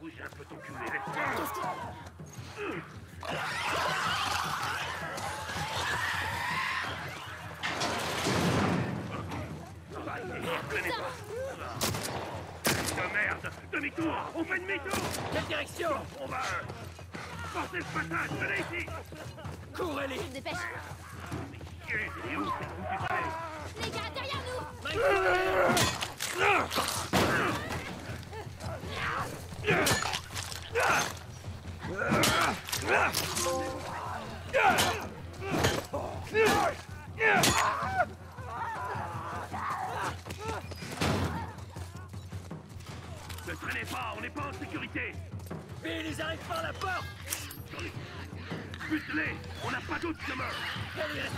Bouge un peu ton cul et laisse De merde. Demi-tour. On fait demi-tour. Quelle direction? On va... Forcez le passage Venez ici. Cours, Ellie. Dépêche. Il est où Les gars, derrière nous Ne traînez pas, on n'est pas en sécurité. Bill, ils arrivent par la porte. Bute-les On n'a pas d'autre chemin. Reste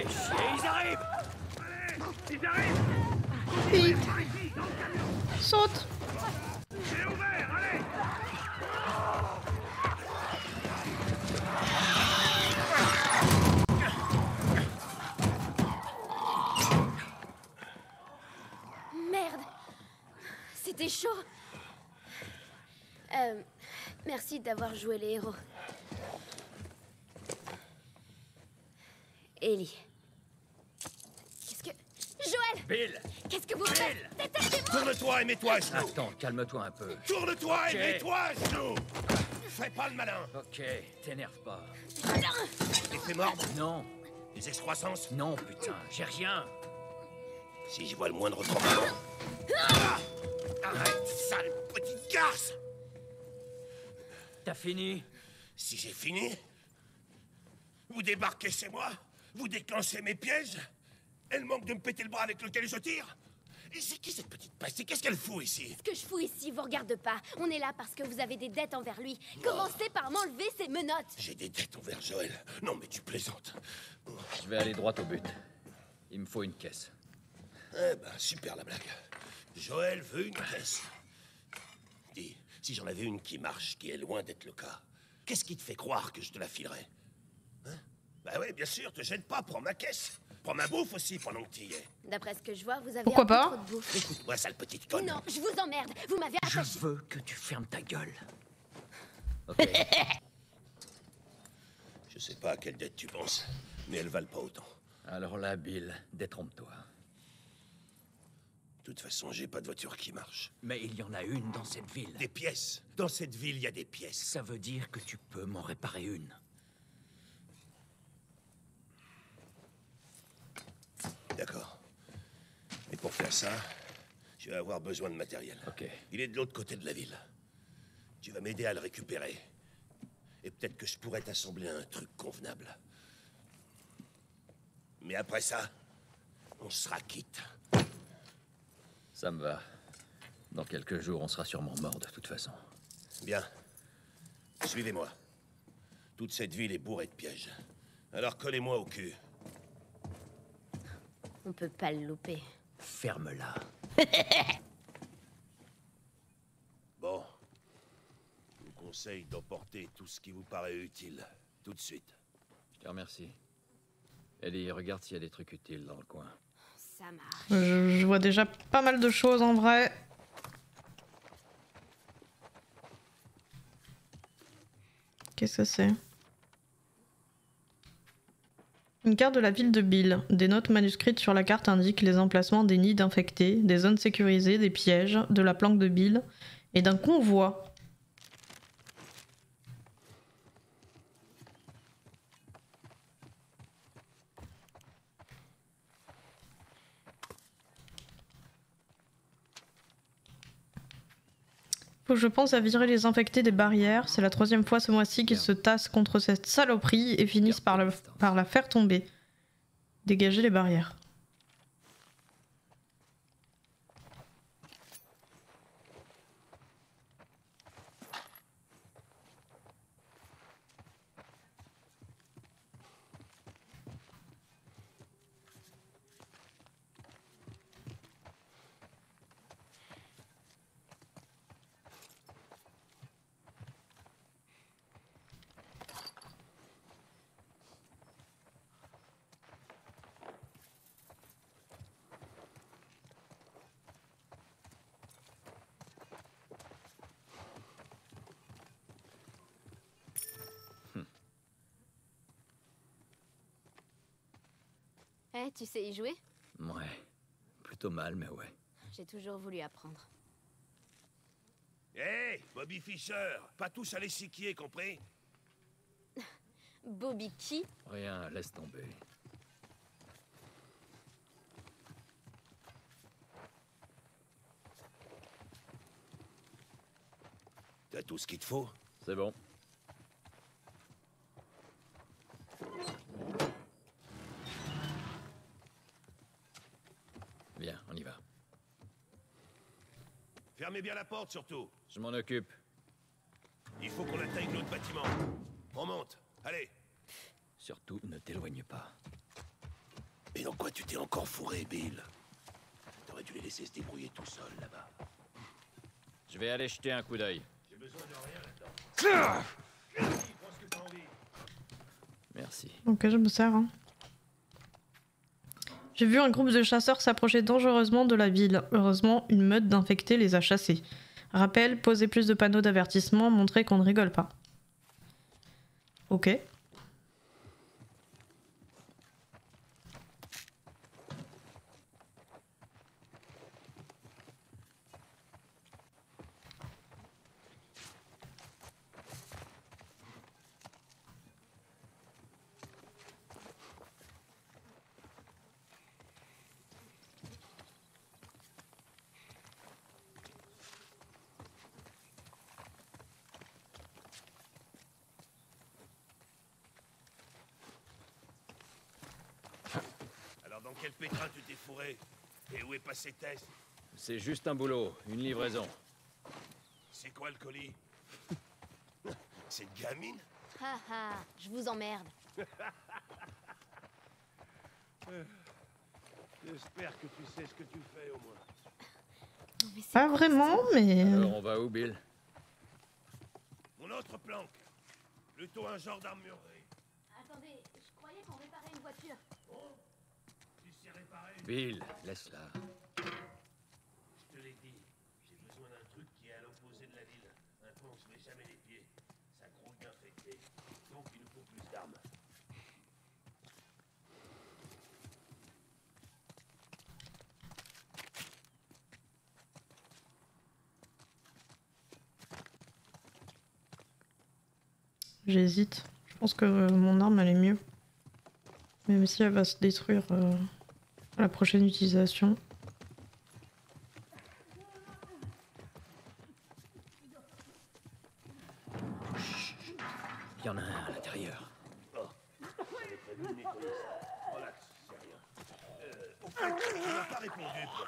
Fais chier, ils arrivent Ils arrivent Vite Saute ouvert, allez Merde C'était chaud Euh... Merci d'avoir joué les héros. Ellie. Qu'est-ce que... Joël Bill Qu'est-ce que vous faites Détachez-moi Tourne-toi et mets-toi à genoux Attends, calme-toi un peu. Tourne-toi et mets-toi à genoux Fais pas le malin. Ok, t'énerve pas. Effet mordre. Non, Des excroissances. Non, putain, j'ai rien. Si je vois le moindre tremblement... Ah Arrête, sale petite garce. T'as fini? Si j'ai fini... Vous débarquez chez moi Vous déclenchez mes pièges Elle manque de me péter le bras avec lequel je tire Et c'est qui cette petite peste? Et qu'est-ce qu'elle fout ici? Ce que je fous ici vous regarde pas. On est là parce que vous avez des dettes envers lui. Commencez par m'enlever ces menottes. J'ai des dettes envers Joël. Non mais tu plaisantes. Je vais aller droit au but. Il me faut une caisse. Eh ben, super la blague. Joël veut une caisse. Dis, si j'en avais une qui marche, qui est loin d'être le cas, qu'est-ce qui te fait croire que je te la filerais? Bah ouais, bien sûr, te gêne pas, prends ma caisse. Prends ma bouffe aussi pendant que tu y es. D'après ce que je vois, vous avez Pourquoi un peu pas trop de bouffe. Écoute-moi, sale petite conne. Non, je vous emmerde. Vous m'avez Je attaché. veux que tu fermes ta gueule. Ok. Je sais pas à quelle dette tu penses, mais elles valent pas autant. Alors là, Bill, détrompe-toi. De toute façon, j'ai pas de voiture qui marche. Mais il y en a une dans cette ville. Des pièces. Dans cette ville, il y a des pièces. Ça veut dire que tu peux m'en réparer une. D'accord. Et pour faire ça, je vais avoir besoin de matériel. Ok. Il est de l'autre côté de la ville. Tu vas m'aider à le récupérer. Et peut-être que je pourrais t'assembler un truc convenable. Mais après ça, on sera quitte. Ça me va. Dans quelques jours, on sera sûrement mort de toute façon. Bien. Suivez-moi. Toute cette ville est bourrée de pièges. Alors collez-moi au cul. On peut pas le louper. Ferme-la. Bon. Je vous conseille d'emporter tout ce qui vous paraît utile. Tout de suite. Je te remercie. Ellie, regarde s'il y a des trucs utiles dans le coin. Ça marche. je, je vois déjà pas mal de choses en vrai. Qu'est-ce que c'est? Une carte de la ville de Bill. Des notes manuscrites sur la carte indiquent les emplacements des nids d'infectés, des zones sécurisées, des pièges, de la planque de Bill et d'un convoi. Je pense à virer les infectés des barrières. C'est la troisième fois ce mois-ci qu'ils se tassent contre cette saloperie et finissent par, le- par la faire tomber. Dégager les barrières. Eh, tu sais y jouer? Ouais. Plutôt mal, mais ouais. J'ai toujours voulu apprendre. Hé, Bobby Fischer Pas tous à l'échiquier, compris? Bobby qui? Rien, laisse tomber. T'as tout ce qu'il te faut? C'est bon. Bien, on y va. Fermez bien la porte, surtout. Je m'en occupe. Il faut qu'on atteigne l'autre bâtiment. On monte. Allez. Surtout, ne t'éloigne pas. Mais dans quoi tu t'es encore fourré, Bill? T'aurais dû les laisser se débrouiller tout seuls, là-bas. Je vais aller jeter un coup d'œil. J'ai besoin de rien là-dedans. Prends ce que t'as envie. Merci. Ok, je me sers. hein. J'ai vu un groupe de chasseurs s'approcher dangereusement de la ville. Heureusement, une meute d'infectés les a chassés. Rappel, poser plus de panneaux d'avertissement, montrer qu'on ne rigole pas. Ok. Alors dans quel pétrin tu t'es fourré Passé Tess C'est juste un boulot, une livraison. C'est quoi le colis? C'est une gamine? Ha ha, je vous emmerde. J'espère que tu sais ce que tu fais au moins. Non, mais Pas vraiment, mais... Alors, on va où, Bill? Mon autre planque. Plutôt un genre d'armurerie. Attendez, je croyais qu'on réparait une voiture. Tu Bill, laisse-la. Je te l'ai dit. J'ai besoin d'un truc qui est à l'opposé de la ville. Un coin où je mets jamais les pieds. Ça grouille d'infectés. Donc il nous faut plus d'armes. J'hésite. Je pense que euh, mon arme, elle est mieux. Même si elle va se détruire euh, la prochaine utilisation. Il y en a un à l'intérieur. Relax, c'est rien. Euh, au fait, tu m'as pas répondu pour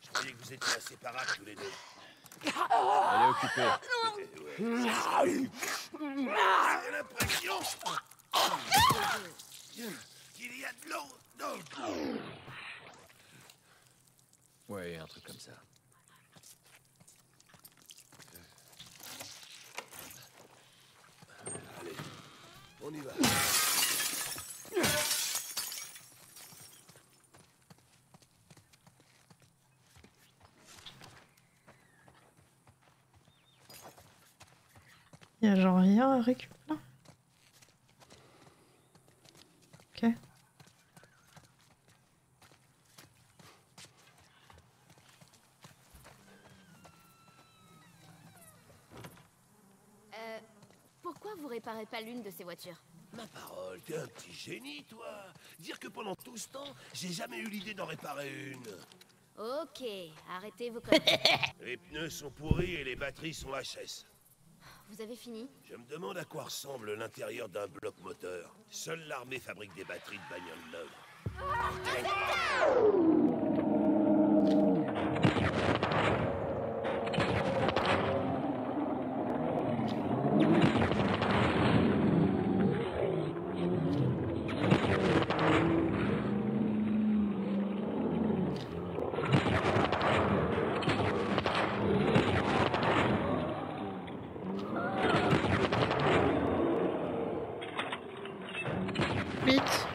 Je croyais que vous étiez inséparables tous les deux. Elle est occupée. Eh ouais. J'ai l'impression qu'il y a de l'eau dans le cou. Ouais, un truc comme ça. Allez, on y va. Il y a genre rien à récupérer Ok. Euh, pourquoi vous réparez pas l'une de ces voitures? Ma parole, t'es un petit génie, toi. Dire que pendant tout ce temps, j'ai jamais eu l'idée d'en réparer une. Ok, arrêtez vos conneries. Les pneus sont pourris et les batteries sont HS. Vous avez fini Je me demande à quoi ressemble l'intérieur d'un bloc moteur. Seule l'armée fabrique des batteries de bagnoles neuves. Vite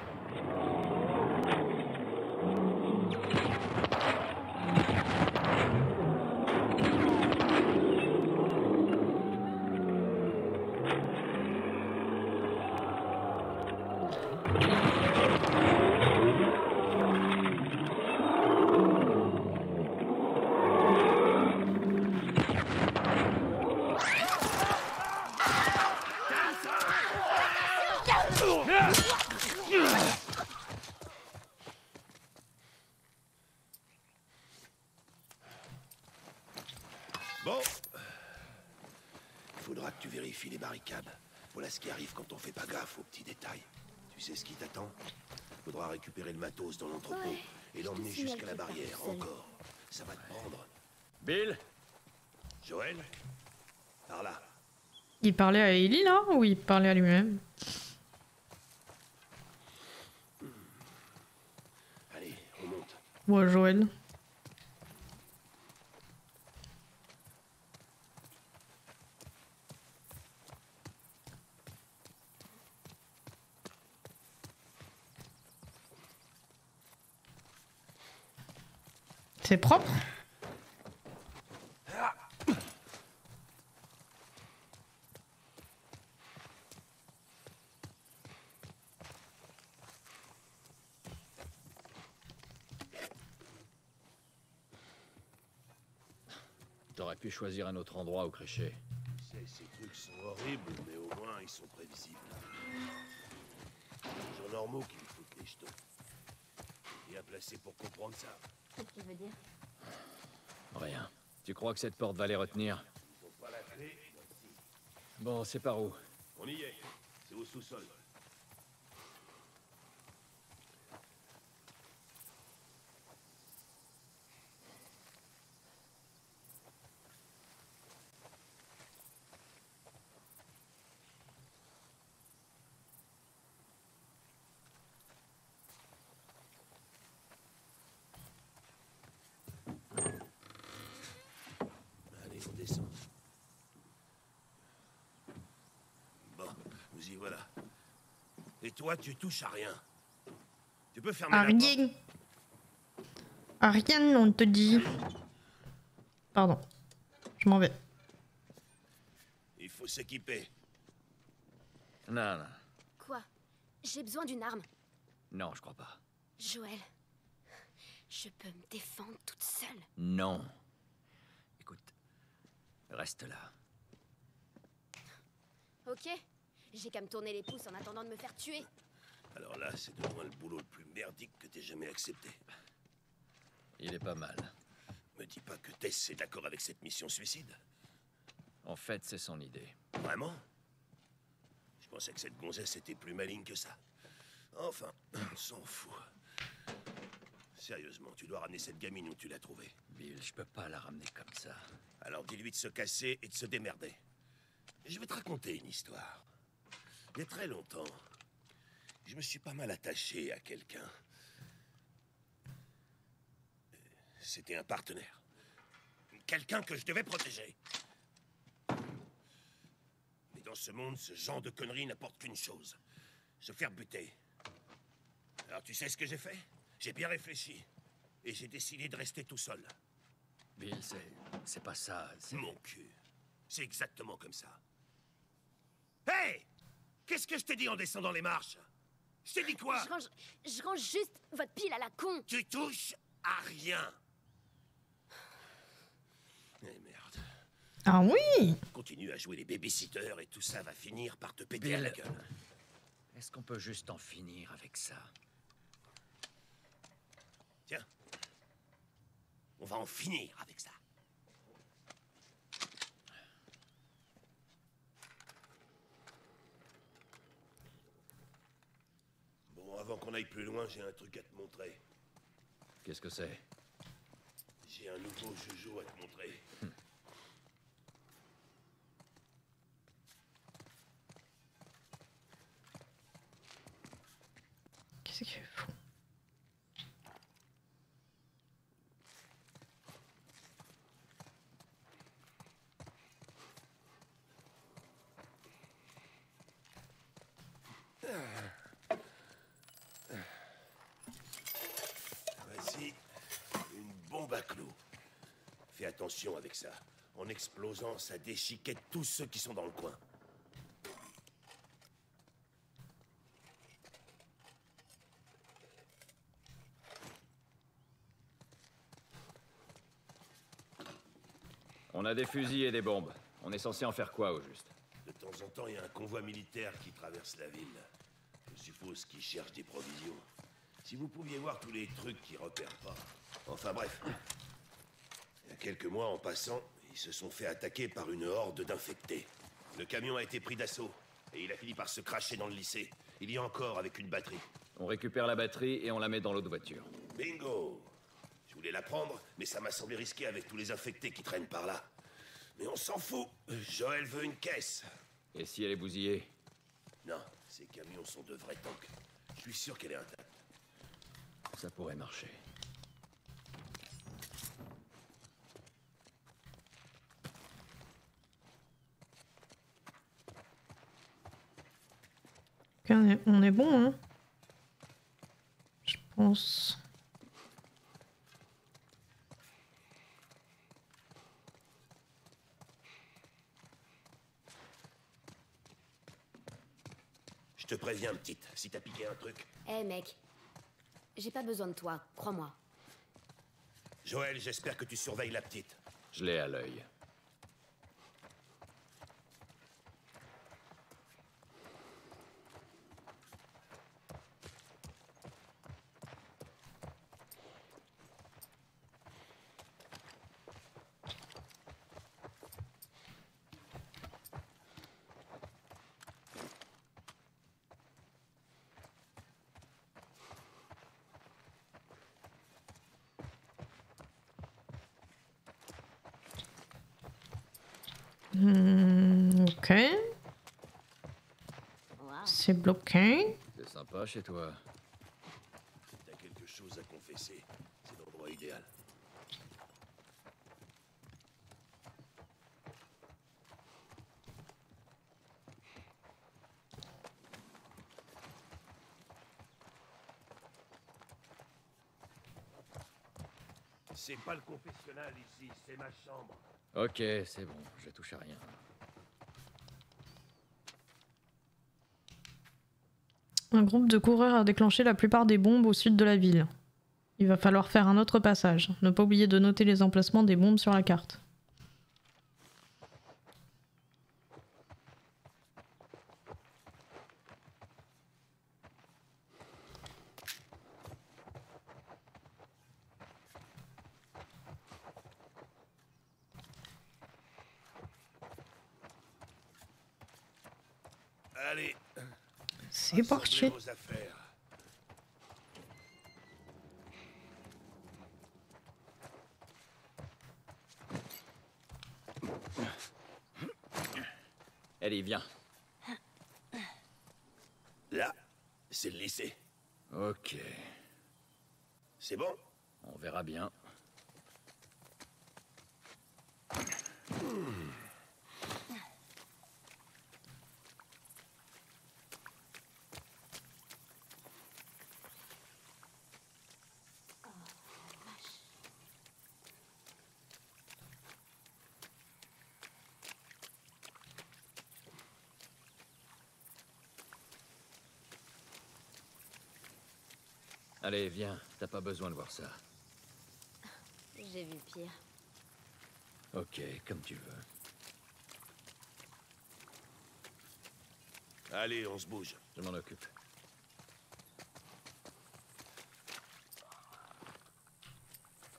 Bon. Il les barricades. Voilà ce qui arrive quand on fait pas gaffe aux petits détails. Tu sais ce qui t'attend? Faudra récupérer le matos dans l'entrepôt Ouais, et l'emmener jusqu'à la barrière, encore. Ça va te prendre. Bill? Joël? Par là. Il parlait à Ellie là ou il parlait à lui-même? Allez, on monte. À Joël C'est propre T'aurais pu choisir un autre endroit où crécher. Tu sais, ces trucs sont horribles, mais au moins ils sont prévisibles. Les gens normaux qui me foutent les jetons. Bien placé pour comprendre ça. Qu'est-ce qu'il veut dire Rien. Tu crois que cette porte va les retenir. Bon, c'est par où? On y est. C'est au sous-sol. Allez, on descend. Bon, nous y voilà. Et toi, tu touches à rien. Tu peux fermer À la porte rien À rien, on te dit. Pardon. Je m'en vais. Il faut s'équiper. Non, non. Quoi? J'ai besoin d'une arme. Non, je crois pas. Joël, je peux me défendre toute seule. Non. Écoute, reste là. Ok? J'ai qu'à me tourner les pouces en attendant de me faire tuer. Alors là, c'est de loin le boulot le plus merdique que t'aies jamais accepté. Il est pas mal. Me dis pas que Tess est d'accord avec cette mission suicide. En fait, c'est son idée. Vraiment? Je pensais que cette gonzesse était plus maligne que ça. Enfin, on s'en fout. Sérieusement, tu dois ramener cette gamine où tu l'as trouvée. Bill, je peux pas la ramener comme ça. Alors dis-lui de se casser et de se démerder. Je vais te raconter une histoire. Il y a très longtemps, je me suis pas mal attaché à quelqu'un. C'était un partenaire. Quelqu'un que je devais protéger. Mais dans ce monde, ce genre de conneries n'apporte qu'une chose. Se faire buter. Alors tu sais ce que j'ai fait? J'ai bien réfléchi. Et j'ai décidé de rester tout seul. Bill, c'est. C'est pas ça. c'est- Mon cul. C'est exactement comme ça. Hé Qu'est-ce que je t'ai dit en descendant les marches? Je t'ai dit quoi? Je range, je range juste votre pile à la con. Tu touches à rien. Eh merde. Ah oui Continue à jouer les babysitters et tout ça va finir par te péter à la gueule. Est-ce qu'on peut juste en finir avec ça? Tiens. On va en finir avec ça. Bon, avant qu'on aille plus loin, j'ai un truc à te montrer. Qu'est-ce que c'est? J'ai un nouveau joujou à te montrer. Qu'est-ce qu'il fout Voici une bombe à clous. Fais attention avec ça. En explosant, ça déchiquette tous ceux qui sont dans le coin. On a des fusils et des bombes. On est censé en faire quoi au juste? De temps en temps, il y a un convoi militaire qui traverse la ville. Je suppose qu'ils cherchent des provisions. Si vous pouviez voir tous les trucs qu'ils repèrent pas. Enfin bref. Quelques mois, en passant, ils Ils se sont fait attaquer par une horde d'infectés. Le camion a été pris d'assaut, et il a fini par se cracher dans le lycée. Il y a encore avec une batterie. On récupère la batterie et on la met dans l'autre voiture. Bingo Je voulais la prendre, mais ça m'a semblé risqué avec tous les infectés qui traînent par là. Mais on s'en fout. Joël veut une caisse. Et si elle est bousillée? Non, ces camions sont de vrais tanks. Je suis sûr qu'elle est intacte. Ça pourrait marcher. On est, on est bon, hein Je pense. Je te préviens, petite, si t'as piqué un truc. Eh mec, j'ai pas besoin de toi, crois-moi. Joël, j'espère que tu surveilles la petite. Je l'ai à l'œil. Hmm, ok. C'est bloqué. C'est sympa chez toi. Si t'as quelque chose à confesser, c'est l'endroit idéal. C'est pas le confessionnal ici, c'est ma chambre. Ok, c'est bon, je touche à rien. Un groupe de coureurs a déclenché la plupart des bombes au sud de la ville. Il va falloir faire un autre passage. Ne pas oublier de noter les emplacements des bombes sur la carte. Allez, Affaires. Allez, viens. Là, c'est le lycée. Ok, C'est bon? On verra bien. Allez, viens, t'as pas besoin de voir ça. J'ai vu pire. Ok, comme tu veux. Allez, on se bouge. Je m'en occupe.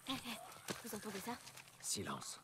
Vous entendez ça? Silence.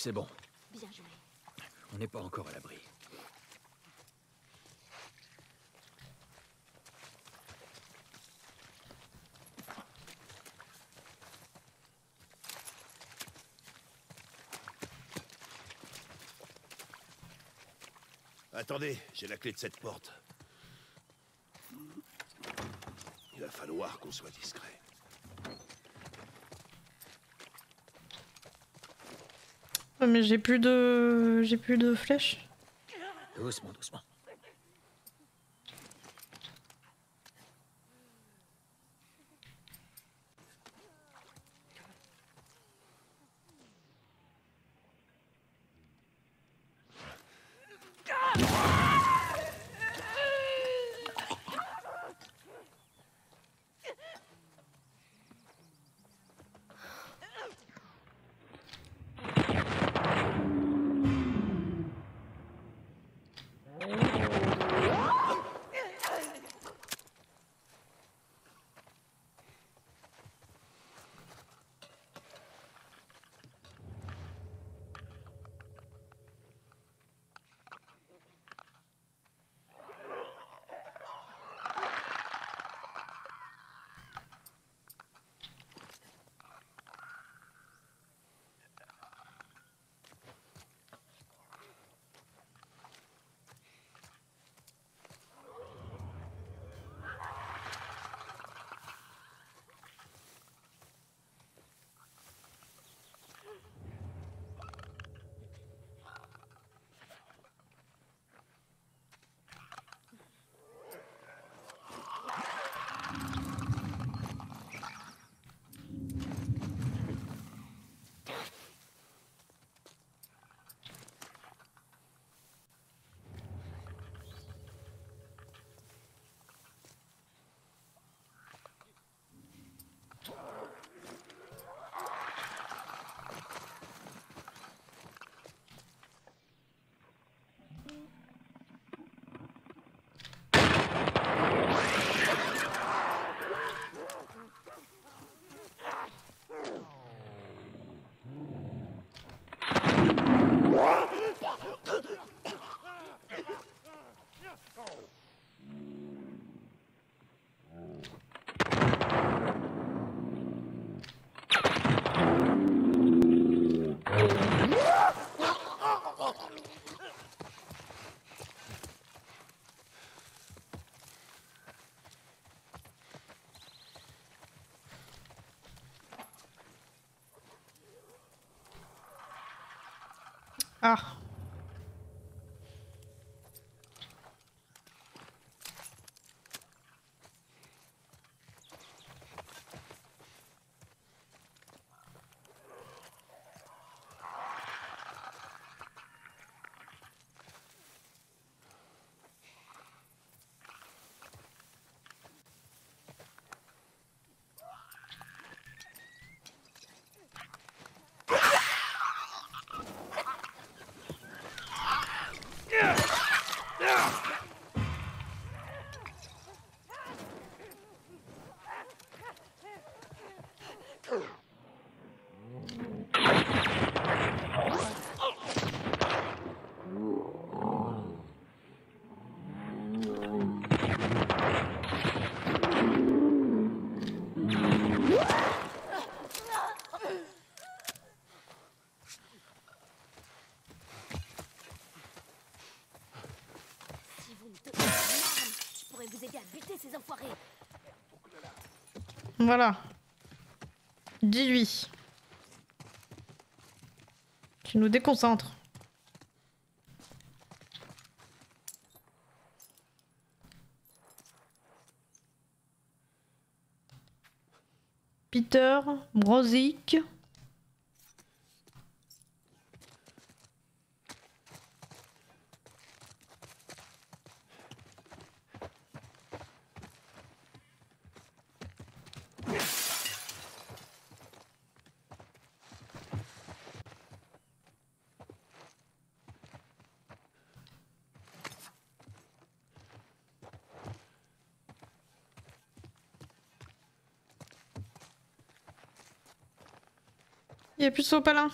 Que c'est bon. Bien joué. On n'est pas encore à l'abri. Attendez, j'ai la clé de cette porte. Il va falloir qu'on soit discret. Mais j'ai plus de. J'ai plus de flèches. Doucement, doucement. Ah. Voilà. Dis-lui. Tu nous déconcentres. Peter, Brozik. Il n'y a plus de sopalin.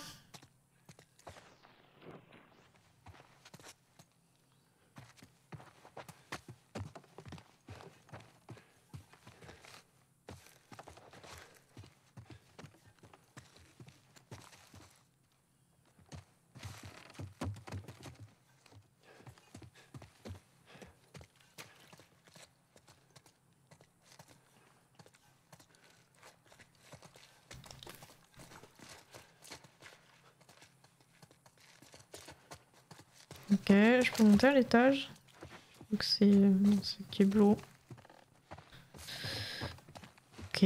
Je peux monter à l'étage. Donc c'est c'est Keblo. Ok.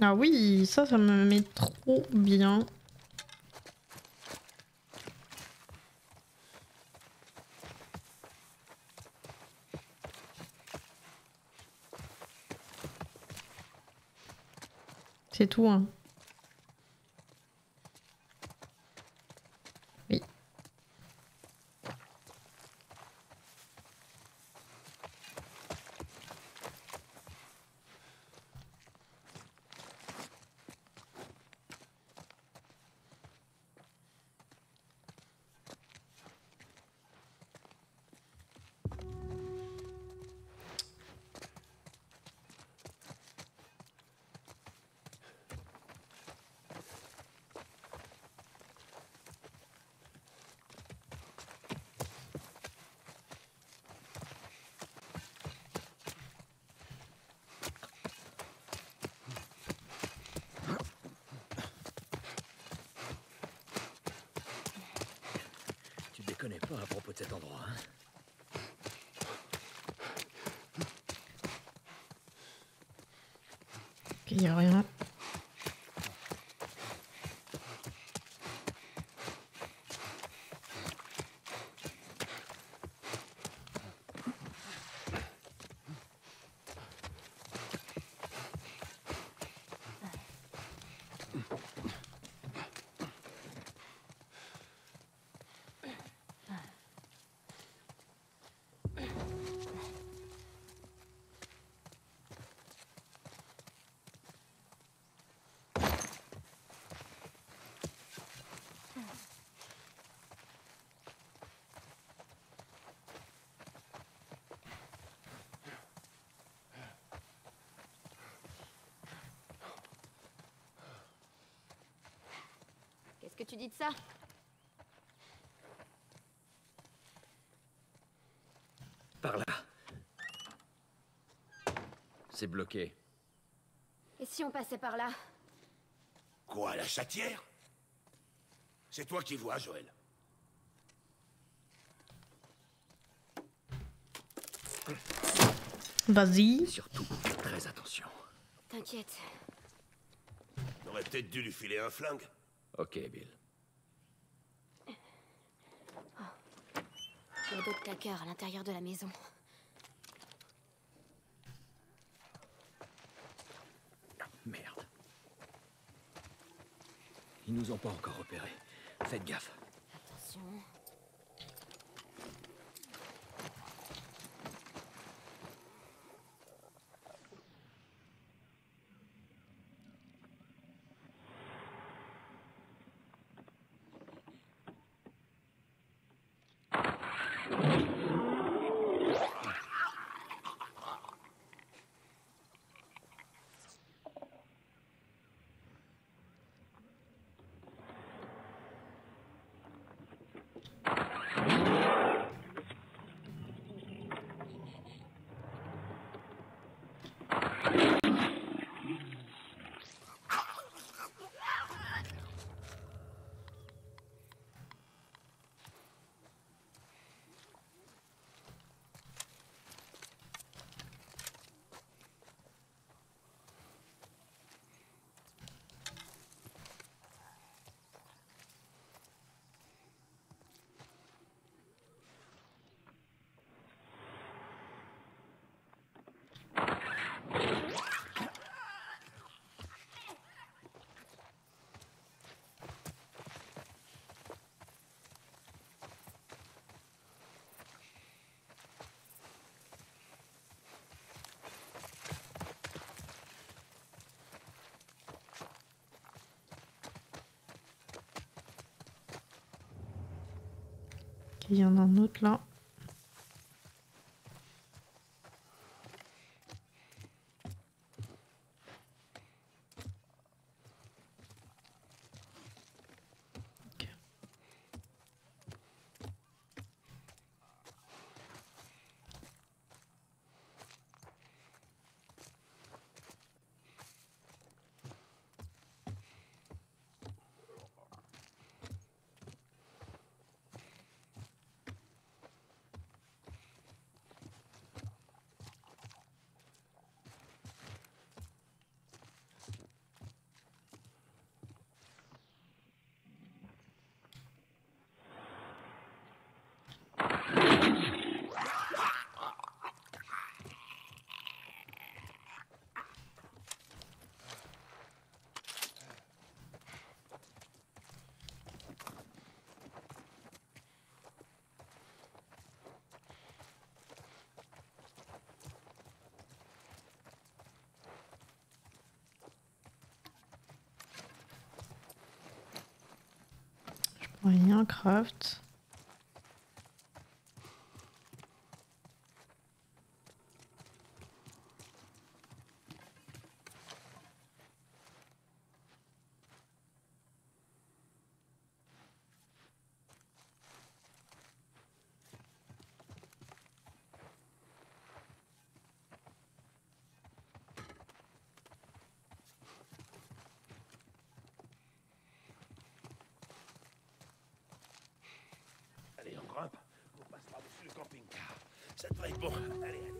Ah oui, ça, ça me met trop bien. C'est tout, hein. Oui. Tu déconnais pas à propos de cet endroit, hein Ok, y a rien. Que tu dis de ça Par là. C'est bloqué. Et si on passait par là? Quoi, la chatière? C'est toi qui vois, Joël. Vas-y. Surtout, très attention. T'inquiète. On aurait peut-être dû lui filer un flingue. Ok, Bill. Il y a d'autres claqueurs à l'intérieur de la maison. Merde. Ils nous ont pas encore repérés. Faites gaffe. Attention. Il y en a un autre là. Rien, Ça devrait être bon. Allez, allez,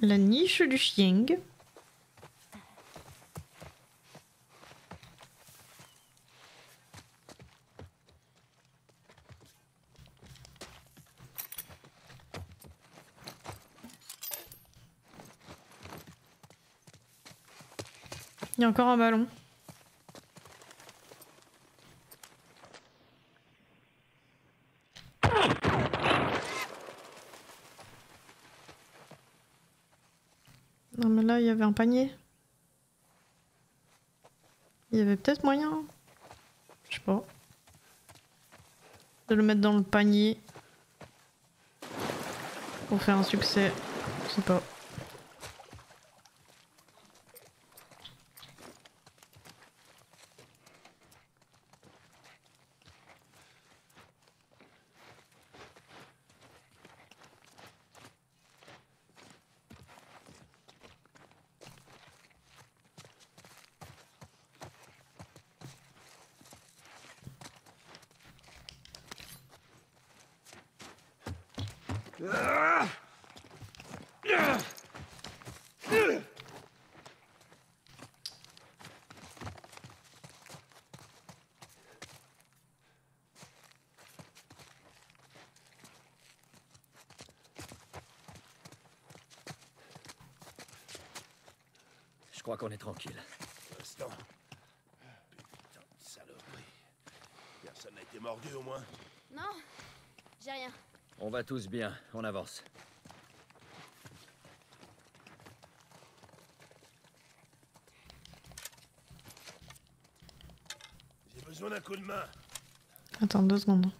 La niche du chien. Il y a encore un ballon. Non mais il y avait un panier. Il y avait peut-être moyen. Je sais pas. De le mettre dans le panier. Pour faire un succès. Je sais pas. Je crois qu'on est tranquille. Instant. Putain de saloperie. Personne n'a été mordu au moins. Non, j'ai rien. On va tous bien, on avance. J'ai besoin d'un coup de main. Attends deux secondes.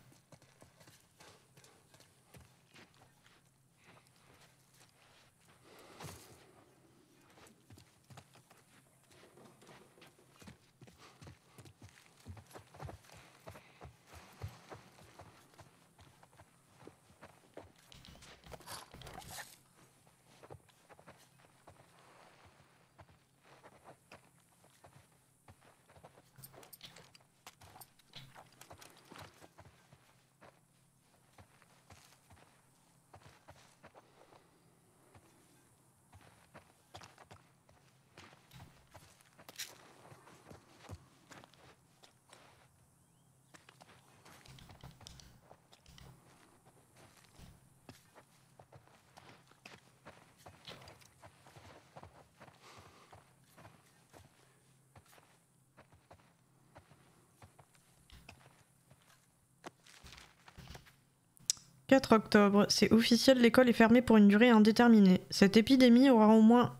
4 octobre, c'est officiel, l'école est fermée pour une durée indéterminée. Cette épidémie aura au moins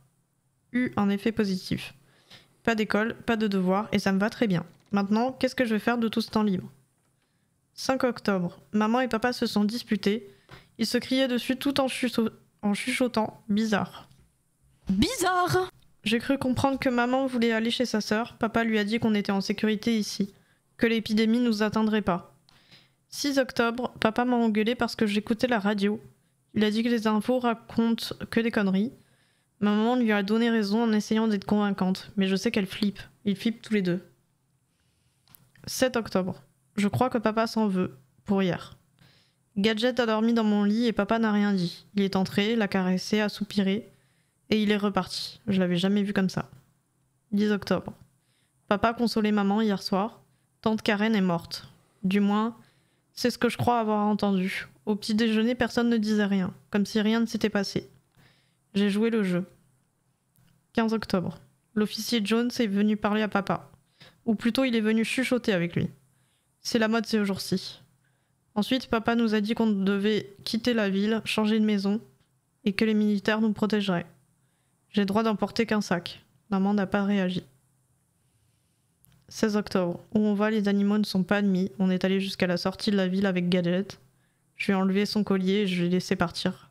eu un effet positif. Pas d'école, pas de devoirs, et ça me va très bien. Maintenant, qu'est-ce que je vais faire de tout ce temps libre? 5 octobre, maman et papa se sont disputés. Ils se criaient dessus tout en, chucho- en chuchotant. Bizarre. Bizarre J'ai cru comprendre que maman voulait aller chez sa sœur. Papa lui a dit qu'on était en sécurité ici, que l'épidémie nous atteindrait pas. 6 octobre, papa m'a engueulé parce que j'écoutais la radio. Il a dit que les infos racontent que des conneries. Maman lui a donné raison en essayant d'être convaincante, mais je sais qu'elle flippe. Ils flippent tous les deux. 7 octobre. Je crois que papa s'en veut, pour hier. Gadget a dormi dans mon lit et papa n'a rien dit. Il est entré, l'a caressé, a soupiré, et il est reparti. Je l'avais jamais vu comme ça. 10 octobre. Papa consolait maman hier soir. Tante Karen est morte. Du moins, c'est ce que je crois avoir entendu. Au petit déjeuner, personne ne disait rien, comme si rien ne s'était passé. J'ai joué le jeu. 15 octobre. L'officier Jones est venu parler à papa. Ou plutôt, il est venu chuchoter avec lui. C'est la mode ces jours-ci. Ensuite, papa nous a dit qu'on devait quitter la ville, changer de maison, et que les militaires nous protégeraient. J'ai droit d'emporter qu'un sac. Maman n'a pas réagi. 16 octobre. Où on va, les animaux ne sont pas admis. On est allé jusqu'à la sortie de la ville avec Gadget. Je lui ai enlevé son collier et je l'ai laissé partir.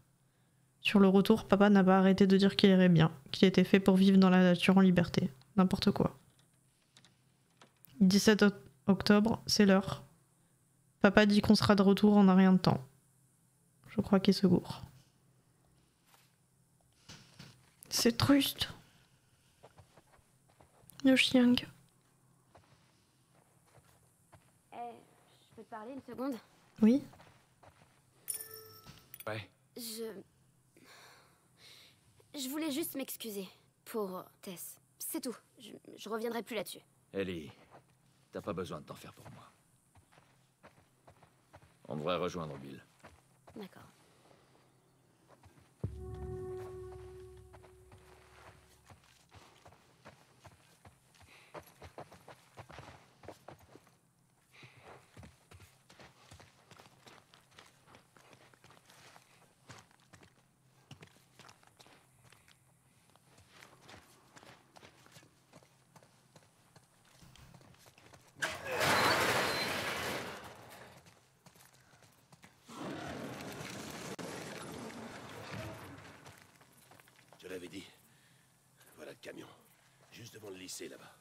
Sur le retour, papa n'a pas arrêté de dire qu'il irait bien, qu'il était fait pour vivre dans la nature en liberté. N'importe quoi. 17 oc- octobre, c'est l'heure. Papa dit qu'on sera de retour en un rien de temps. Je crois qu'il se gourre. C'est triste. Le chien. Eh, je peux te parler une seconde Oui Ouais. Je. Je voulais juste m'excuser pour euh, Tess. C'est tout. Je, je reviendrai plus là-dessus. Ellie, t'as pas besoin de t'en faire pour moi. On devrait rejoindre Bill. D'accord. Je l'avais dit. Voilà le camion. Juste devant le lycée, là-bas.